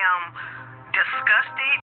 am disgusted